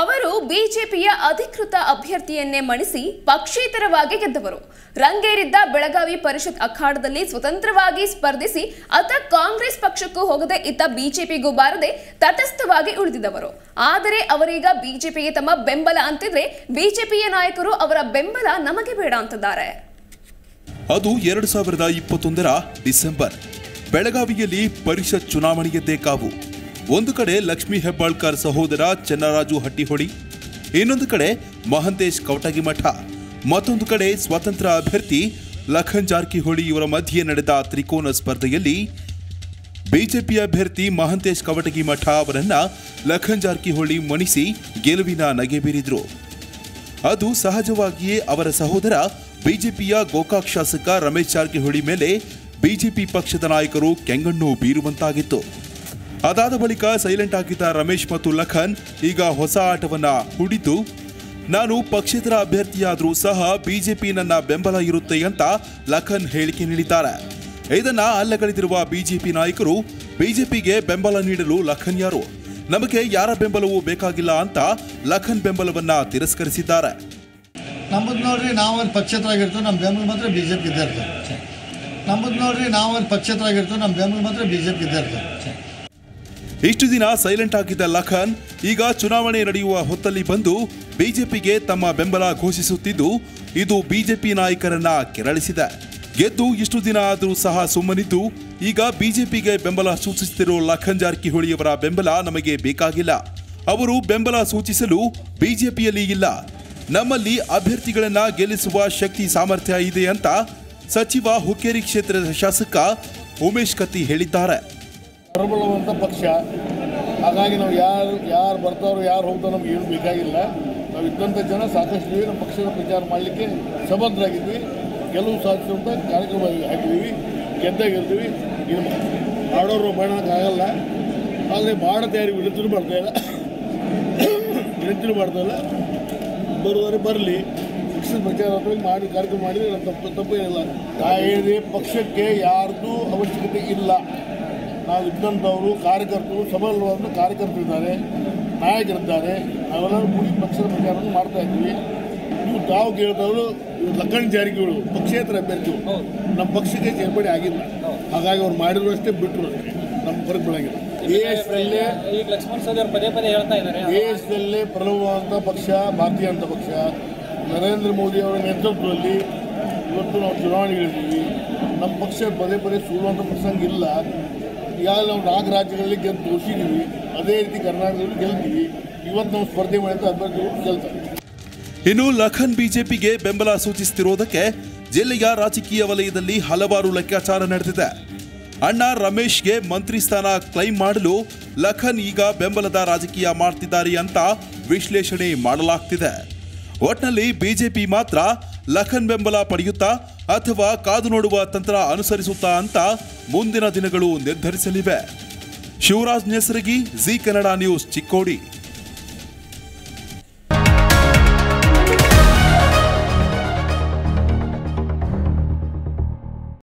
ಅವರು ಬಿಜೆಪಿಯ ಅಧಿಕೃತ ಅಭ್ಯರ್ಥಿಯನ್ನೇ ಮಣಿಸಿ ಪಕ್ಷೇತರವಾಗಿ ಗೆದ್ದವರು. ರಂಗೇರಿದ್ದ ಬೆಳಗಾವಿ ಪರಿಷತ್ ಅಖಾಡದಲ್ಲಿ ಸ್ವತಂತ್ರವಾಗಿ ಸ್ಪರ್ಧಿಸಿ ಅತ ಕಾಂಗ್ರೆಸ್ ಪಕ್ಷಕ್ಕೂ ಹೋಗದೆ ಇತ್ತ ಬಿಜೆಪಿಗೂ ಬಾರದೆ ತಟಸ್ಥವಾಗಿ ಉಳಿದಿದ್ದವರು. ಆದರೆ ಅವರೀಗ ಬಿಜೆಪಿಗೆ ತಮ್ಮ ಬೆಂಬಲ ಅಂತಿದ್ರೆ ಬಿಜೆಪಿಯ ನಾಯಕರು ಅವರ ಬೆಂಬಲ ನಮಗೆ ಬೇಡ ಅಂತಿದ್ದಾರೆ. ಅದು ಎರಡು ಸಾವಿರದ ಇಪ್ಪತ್ತೊಂದರ ಡಿಸೆಂಬರ್. ಬೆಳಗಾವಿಯಲ್ಲಿ ಪರಿಷತ್ ಚುನಾವಣೆಗೆ ಕಾವು. ಒಂದು ಕಡೆ ಲಕ್ಷ್ಮೀ ಹೆಬ್ಬಾಳ್ಕರ್ ಸಹೋದರ ಚೆನ್ನರಾಜು ಹಟ್ಟಿಹೊಳಿ ಇನ್ನೊಂದು ಕಡೆ ಮಹಂತೇಶ್ ಕವಟಗಿಮಠ, ಮತ್ತೊಂದು ಕಡೆ ಸ್ವತಂತ್ರ ಅಭ್ಯರ್ಥಿ ಲಖನ್ ಜಾರಕಿಹೊಳಿ ಇವರ ಮಧ್ಯೆ ನಡೆದ ತ್ರಿಕೋನ ಸ್ಪರ್ಧೆಯಲ್ಲಿ ಬಿಜೆಪಿ ಅಭ್ಯರ್ಥಿ ಮಹಂತೇಶ್ ಕವಟಗಿಮಠ ಅವರನ್ನ ಲಖನ್ ಜಾರಕಿಹೊಳಿ ಮಣಿಸಿ ಗೆಲುವಿನ ನಗೆ ಬೀರಿದ್ರು. ಅದು ಸಹಜವಾಗಿಯೇ ಅವರ ಸಹೋದರ ಬಿಜೆಪಿಯ ಗೋಕಾಕ್ ಶಾಸಕ ರಮೇಶ್ ಜಾರಕಿಹೊಳಿ ಮೇಲೆ ಬಿಜೆಪಿ ಪಕ್ಷದ ನಾಯಕರು ಕೆಂಗಣ್ಣು ಬೀರುವಂತಾಗಿತ್ತು. ಅದಾದ ಬಳಿಕ ಸೈಲೆಂಟ್ ಆಗಿದ್ದ ರಮೇಶ್ ಮತ್ತು ಲಖನ್ ಈಗ ಹೊಸ ಆಟವನ್ನ ಹುಡಿತು ನಾನು ಪಕ್ಷೇತರ ಅಭ್ಯರ್ಥಿಯಾದರೂ ಸಹ ಬಿಜೆಪಿ ನನ್ನ ಬೆಂಬಲ ಇರುತ್ತೆ ಅಂತ ಲಖನ್ ಹೇಳಿಕೆ ನೀಡಿದ್ದಾರೆ. ಇದನ್ನ ಅಲ್ಲಗಳೆದಿರುವ ಬಿಜೆಪಿ ನಾಯಕರು ಬಿಜೆಪಿಗೆ ಬೆಂಬಲ ನೀಡಲು ಲಖನ್ ಯಾರು? ನಮಗೆ ಯಾರ ಬೆಂಬಲವೂ ಬೇಕಾಗಿಲ್ಲ ಅಂತ ಲಖನ್ ಬೆಂಬಲವನ್ನ ತಿರಸ್ಕರಿಸಿದ್ದಾರೆ. ನಮ್ಮದು ನೋಡ್ರಿ ನಾವೊಂದು ಪಕ್ಷೇತರಾಗಿರ್ತೀವಿ ನಮ್ಮ ಬೆಂಬಲ ಮಾತ್ರ ಬಿಜೆಪಿ ಇದ್ದೇ ಇರ್ತದೆ. ನಮ್ಮದು ನೋಡ್ರಿ ನಾವೊಂದು ಪಕ್ಷೇತರಾಗಿರ್ತೀವಿ ನಮ್ಮ ಬೆಂಬಲ ಮಾತ್ರ ಬಿಜೆಪಿ ಇದ್ದೇ ಇಷ್ಟು ದಿನ ಸೈಲೆಂಟ್ ಆಗಿದ್ದ ಲಖನ್ ಈಗ ಚುನಾವಣೆ ನಡೆಯುವ ಹೊತ್ತಲ್ಲಿ ಬಂದು ಬಿಜೆಪಿಗೆ ತಮ್ಮ ಬೆಂಬಲ ಘೋಷಿಸುತ್ತಿದ್ದು, ಇದು ಬಿಜೆಪಿ ನಾಯಕರನ್ನ ಕೆರಳಿಸಿದೆ. ಗೆದ್ದು ಇಷ್ಟು ದಿನ ಆದರೂ ಸಹ ಸುಮ್ಮನಿದ್ದು, ಈಗ ಬಿಜೆಪಿಗೆ ಬೆಂಬಲ ಸೂಚಿಸುತ್ತಿರೋ ಲಖನ್ ಜಾರಕಿಹೊಳಿಯವರ ಬೆಂಬಲ ನಮಗೆ ಬೇಕಾಗಿಲ್ಲ. ಅವರು ಬೆಂಬಲ ಸೂಚಿಸಲು ಬಿಜೆಪಿಯಲ್ಲಿ ಇಲ್ಲ. ನಮ್ಮಲ್ಲಿ ಅಭ್ಯರ್ಥಿಗಳನ್ನ ಗೆಲ್ಲಿಸುವ ಶಕ್ತಿ ಸಾಮರ್ಥ್ಯ ಇದೆ ಅಂತ ಸಚಿವ ಹುಕ್ಕೇರಿ ಕ್ಷೇತ್ರದ ಶಾಸಕ ಉಮೇಶ್ ಕತ್ತಿ ಹೇಳಿದ್ದಾರೆ. ಪ್ರಬಲವಂತ ಪಕ್ಷ. ಹಾಗಾಗಿ ನಾವು ಯಾರು ಯಾರು ಬರ್ತಾರೋ ಯಾರು ಹೋಗ್ತಾರೋ ನಮ್ಗೆ ಏನು ಬೇಕಾಗಿಲ್ಲ. ನಾವು ಇದ್ದಂಥ ಜನ ಸಾಕಷ್ಟು ನಮ್ಮ ಪಕ್ಷದ ಪ್ರಚಾರ ಮಾಡಲಿಕ್ಕೆ ಸಮರ್ಥರಾಗಿದ್ವಿ ಗೆಲುವು ಸಾಧಿಸುವಂಥ ಕಾರ್ಯಕ್ರಮ ಹಾಕಿದ್ದೀವಿ ಗೆದ್ದಾಗಿರ್ತೀವಿ. ಇದು ಮಾಡೋರು ಮಾಡೋಕ್ಕಾಗಲ್ಲ. ಆದರೆ ಮಾಡೋದು ಯಾರಿಗೂ ವಿನಂತಿನೂ ಮಾಡ್ತಾ ಇಲ್ಲ. ವಿನಂತಿನೂ ಮಾಡ್ತಾ ಇಲ್ಲ. ಬರುವವರೆ ಬರಲಿ. ಪಕ್ಷದ ಪ್ರಚಾರ ಮಾಡಿ ಕಾರ್ಯಕ್ರಮ ಮಾಡಿದರೆ ತಪ್ಪು ತಪ್ಪು ಏನಿಲ್ಲ. ಯಾವುದೇ ಪಕ್ಷಕ್ಕೆ ಯಾರದೂ ಅವಶ್ಯಕತೆ ಇಲ್ಲ. ನಾವು ಇದ್ದಂಥವರು ಕಾರ್ಯಕರ್ತರು ಸಬಲವಾದ ಕಾರ್ಯಕರ್ತರಿದ್ದಾರೆ ನಾಯಕರಿದ್ದಾರೆ. ನಾವೆಲ್ಲರೂ ಕೂಡಿ ಪಕ್ಷದ ಪ್ರಚಾರವನ್ನು ಮಾಡ್ತಾ ಇದ್ದೀವಿ ನೀವು ತಾವು ಕೇಳಿದವರು ಲಕ್ಕಣ್ ಜಾರಿಗಳು ಪಕ್ಷೇತರ ಅಭ್ಯರ್ಥಿಗಳು. ನಮ್ಮ ಪಕ್ಷಕ್ಕೆ ಸೇರ್ಪಡೆ ಆಗಿಲ್ಲ. ಹಾಗಾಗಿ ಅವ್ರು ಮಾಡಿದ್ರು ಅಷ್ಟೇ ಬಿಟ್ಟರು ಅಷ್ಟೇ. ನಮ್ಮ ಹೊರಗೆ ಬೆಳಗಿಲ್ಲ. ದೇಶದಲ್ಲೇ ಈಗ ಲಕ್ಷ್ಮಣ ಸವದಿ ಪದೇ ಪದೇ ಹೇಳ್ತಾ ಇದ್ದಾರೆ. ದೇಶದಲ್ಲೇ ಪ್ರಬಲವಾದಂಥ ಪಕ್ಷ ಭಾರತೀಯ ಅಂತ ಪಕ್ಷ. ನರೇಂದ್ರ ಮೋದಿ ಅವರ ನೇತೃತ್ವದಲ್ಲಿ ಇವತ್ತು ನಾವು ಚುನಾವಣೆಗಳಿದ್ದೀವಿ ನಮ್ಮ ಪಕ್ಷ ಪದೇ ಪದೇ ಸೋಲುವಂಥ ಪ್ರಸಂಗ ಇಲ್ಲ. ಈಗಾಗಲೇ ನಾವು ನಾಲ್ಕು ರಾಜ್ಯಗಳಲ್ಲಿ ಗೆದ್ದು ತೋರಿಸಿದ್ದೀವಿ ಅದೇ ರೀತಿ ಕರ್ನಾಟಕದಲ್ಲಿ ಗೆಲ್ತೀವಿ. ಇವತ್ತು ನಾವು ಸ್ಪರ್ಧೆ ಮಾಡಿದ ಅಭ್ಯರ್ಥಿಗಳು ಗೆಲ್ತಾರೆ ಇನ್ನು ಲಖನ್ ಬಿಜೆಪಿಗೆ ಬೆಂಬಲ ಸೂಚಿಸುತ್ತಿರುವುದಕ್ಕೆ ಜಿಲ್ಲೆಯ ರಾಜಕೀಯ ವಲಯದಲ್ಲಿ ಹಲವಾರು ಲೆಕ್ಕಾಚಾರ ನಡೆದಿದೆ. ಅಣ್ಣ ರಮೇಶ್ಗೆ ಮಂತ್ರಿ ಸ್ಥಾನ ಕ್ಲೈಮ್ ಮಾಡಲು ಲಖನ್ ಈಗ ಬೆಂಬಲದ ರಾಜಕೀಯ ಮಾಡ್ತಿದ್ದಾರೆ ಅಂತ ವಿಶ್ಲೇಷಣೆ ಮಾಡಲಾಗ್ತಿದೆ. ಒಟ್ನಲ್ಲಿ ಬಿಜೆಪಿ ಮಾತ್ರ ಲಖನ್ ಬೆಂಬಲ ಪಡೆಯುತ್ತಾ ಅಥವಾ ಕಾದು ನೋಡುವ ತಂತ್ರ ಅನುಸರಿಸುತ್ತಾ ಅಂತ ಮುಂದಿನ ದಿನಗಳು ನಿರ್ಧರಿಸಲಿವೆ. Shivraj Nesaragi, G Kannada news Chikkodi.